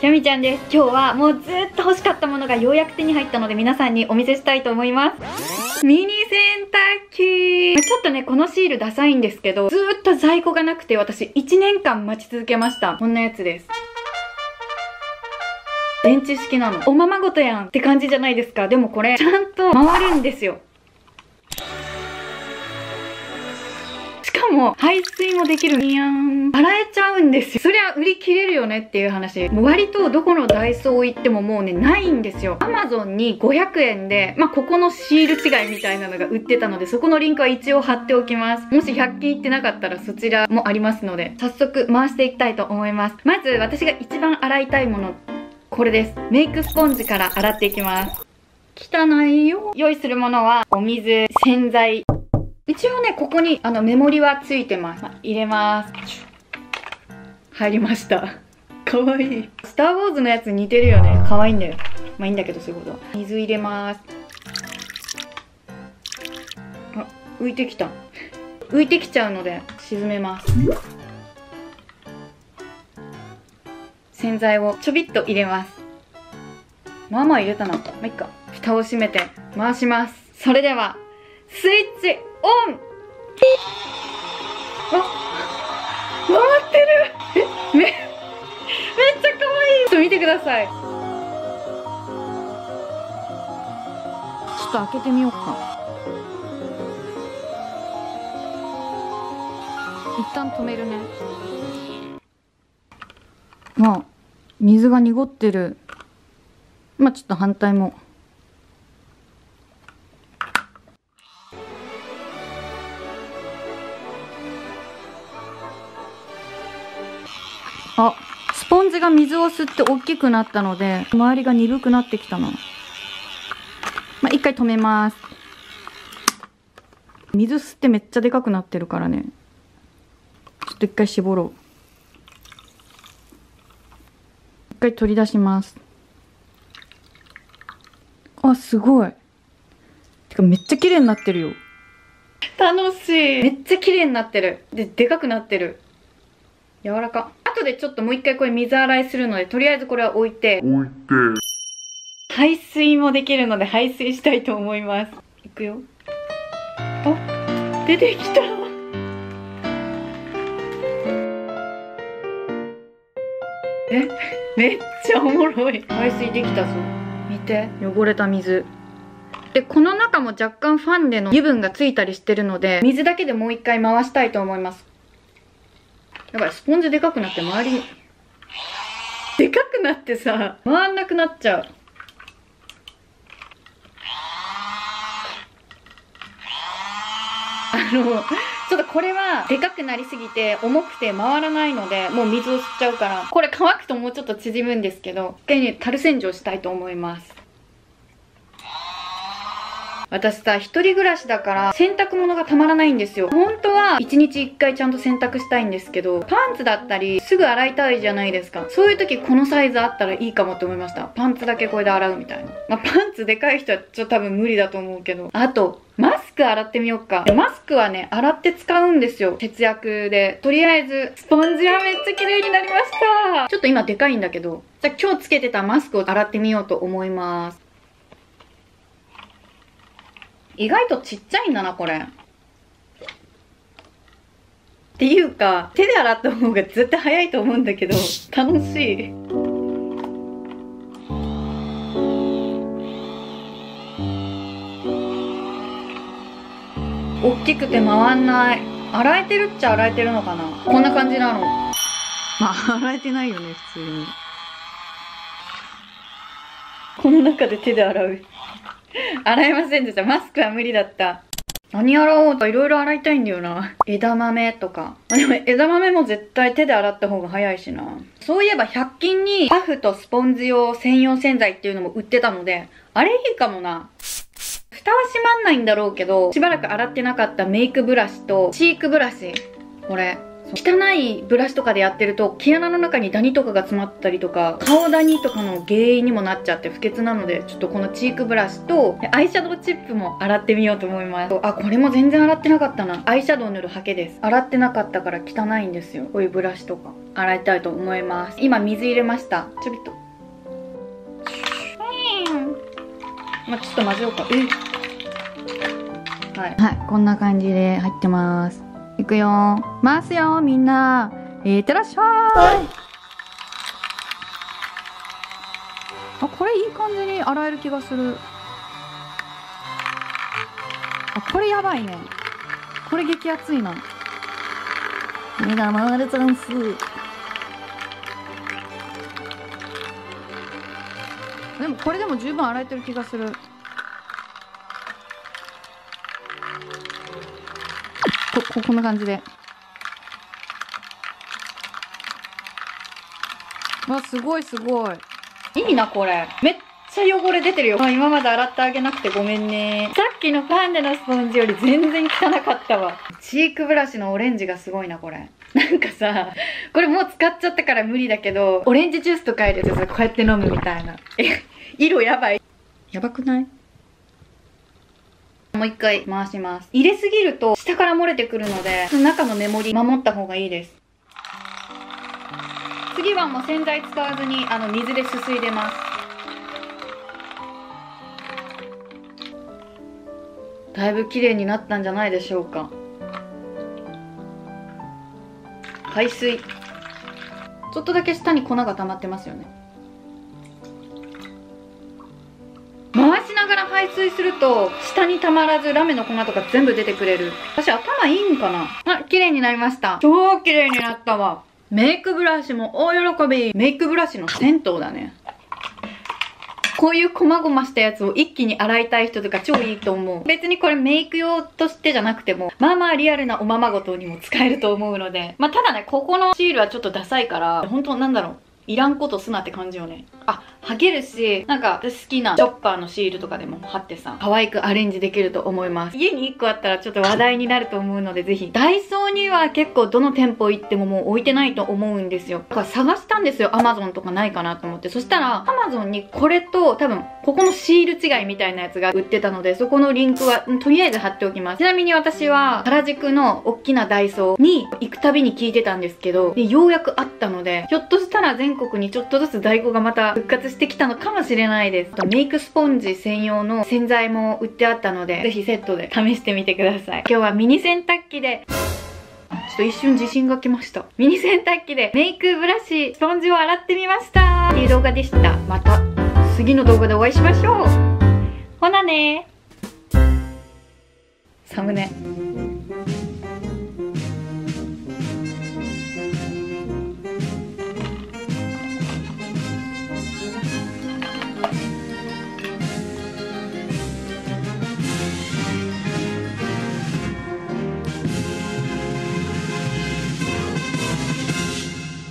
ひみちゃんです。今日はもうずっと欲しかったものがようやく手に入ったので皆さんにお見せしたいと思います。ミニ洗濯機。ちょっとねこのシールダサいんですけどずっと在庫がなくて私1年間待ち続けました。こんなやつです。電池式なの。おままごとやんって感じじゃないですか。でもこれちゃんと回るんですよ。も排水もできる。いやん洗えちゃうんですよ。そりゃ売り切れるよねっていう話。もう割とどこのダイソー行ってももうねないんですよ。Amazon に500円でまあここのシール違いみたいなのが売ってたのでそこのリンクは一応貼っておきます。もし100均行ってなかったらそちらもありますので早速回していきたいと思います。まず私が一番洗いたいものこれです。メイクスポンジから洗っていきます。汚いよ。用意するものはお水洗剤。一応ねここにあのメモリはついてます、まあ、入れます。入りました。かわいい。スター・ウォーズのやつ似てるよね。かわいいんだよ。まあいいんだけどそういうこと。水入れます。あ浮いてきた。浮いてきちゃうので沈めます。洗剤をちょびっと入れます。まあまあ入れたな。まあいっか。蓋を閉めて回します。それではスイッチオン。あ回ってる。えめめっちゃ可愛い。ちょっと見てください。ちょっと開けてみようか。一旦止めるね。まあ水が濁ってる。まあちょっと反対も。が水を吸って大きくなったので周りが鈍くなってきたなまあ一回止めます。水吸ってめっちゃでかくなってるからね。ちょっと一回絞ろう。一回取り出します。あすごい。てかめっちゃ綺麗になってるよ。楽しい。めっちゃ綺麗になってる。ででかくなってる。柔らか後でちょっともう一回これ水洗いするのでとりあえずこれは置いて。置いて。排水もできるので排水したいと思います。いくよ。あ出てきた。えめっちゃおもろい。排水できたぞ。見て。汚れた水。でこの中も若干ファンデの油分がついたりしてるので水だけでもう一回回したいと思いますだからスポンジでかくなって周りでかくなってさ回んなくなっちゃう。あのちょっとこれはでかくなりすぎて重くて回らないのでもう水を吸っちゃうから。これ乾くともうちょっと縮むんですけど一回ね樽洗浄したいと思います。私さ、一人暮らしだから洗濯物がたまらないんですよ。本当は一日一回ちゃんと洗濯したいんですけど、パンツだったりすぐ洗いたいじゃないですか。そういう時このサイズあったらいいかもって思いました。パンツだけこれで洗うみたいな。まあ、パンツでかい人はちょっと多分無理だと思うけど。あと、マスク洗ってみようか。マスクはね、洗って使うんですよ。節約で。とりあえず、スポンジはめっちゃ綺麗になりました。ちょっと今でかいんだけど。じゃあ今日つけてたマスクを洗ってみようと思います。意外とちっちゃいんだな、これ。っていうか、手で洗った方が絶対早いと思うんだけど、楽しい。大きくて回んない。洗えてるっちゃ洗えてるのかなこんな感じなの。まあ、洗えてないよね、普通に。この中で手で洗う。洗えませんでした。マスクは無理だった。何洗おうといろいろ洗いたいんだよな。枝豆とか。でも枝豆も絶対手で洗った方が早いしな。そういえば100均にパフとスポンジ用専用洗剤っていうのも売ってたので、あれいいかもな。蓋は閉まんないんだろうけど、しばらく洗ってなかったメイクブラシとチークブラシ。これ。汚いブラシとかでやってると毛穴の中にダニとかが詰まったりとか顔ダニとかの原因にもなっちゃって不潔なのでちょっとこのチークブラシとアイシャドウチップも洗ってみようと思います。あこれも全然洗ってなかったな。アイシャドウ塗るハケです。洗ってなかったから汚いんですよ。こういうブラシとか。洗いたいと思います。今水入れました。ちょびっと。まあ、ちょっと混ぜようか。え。はい、はい、こんな感じで入ってます。いくよ。回すよみんな。いってらっしゃい、はい、あこれいい感じに洗える気がする。あこれやばいね。これ激アツいな。目が回るチャンスでもこれでも十分洗えてる気がするこここんな感じで。わすごいすごい。いいなこれ。めっちゃ汚れ出てるよ。今まで洗ってあげなくてごめんね。さっきのファンデのスポンジより全然汚かったわ。チークブラシのオレンジがすごいなこれ。なんかさこれもう使っちゃったから無理だけどオレンジジュースとか入れてさこうやって飲むみたいな。え色やばい。やばくない？もう一回回します。入れすぎると下から漏れてくるので、中のメモリ守った方がいいです。次はもう洗剤使わずにあの水ですすいでます。だいぶ綺麗になったんじゃないでしょうか。排水。ちょっとだけ下に粉が溜まってますよね。水すると下にたまらずラメの粉とか全部出てくれる私頭いいんかなあ綺麗になりました超綺麗になったわメイクブラシも大喜びメイクブラシの銭湯だねこういう細々したやつを一気に洗いたい人とか超いいと思う。別にこれメイク用としてじゃなくても、まあまあリアルなおままごとにも使えると思うので。まあただね、ここのシールはちょっとダサいから、本当なんだろう。いらんことすなって感じよね。あ、剥げるし、なんか私好きなチョッパーのシールとかでも貼ってさ、可愛くアレンジできると思います。家に1個あったらちょっと話題になると思うので、ぜひ。ダイソーには結構どの店舗行ってももう置いてないと思うんですよ。だから探したんですよ。アマゾンとかないかなと思って。そしたら、アマゾンにこれと多分、ここのシール違いみたいなやつが売ってたので、そこのリンクは、とりあえず貼っておきます。ちなみに私は、原宿の大きなダイソーに行くたびに聞いてたんですけど、で、ようやくあったので、ひょっとしたら全国にちょっとずつ在庫がまた復活してきたのかもしれないです。あとメイクスポンジ専用の洗剤も売ってあったので、ぜひセットで試してみてください。今日はミニ洗濯機で、ちょっと一瞬自信が来ました。ミニ洗濯機でメイクブラシ、スポンジを洗ってみましたっていう動画でした。また次の動画でお会いしましょうほなねサムネ。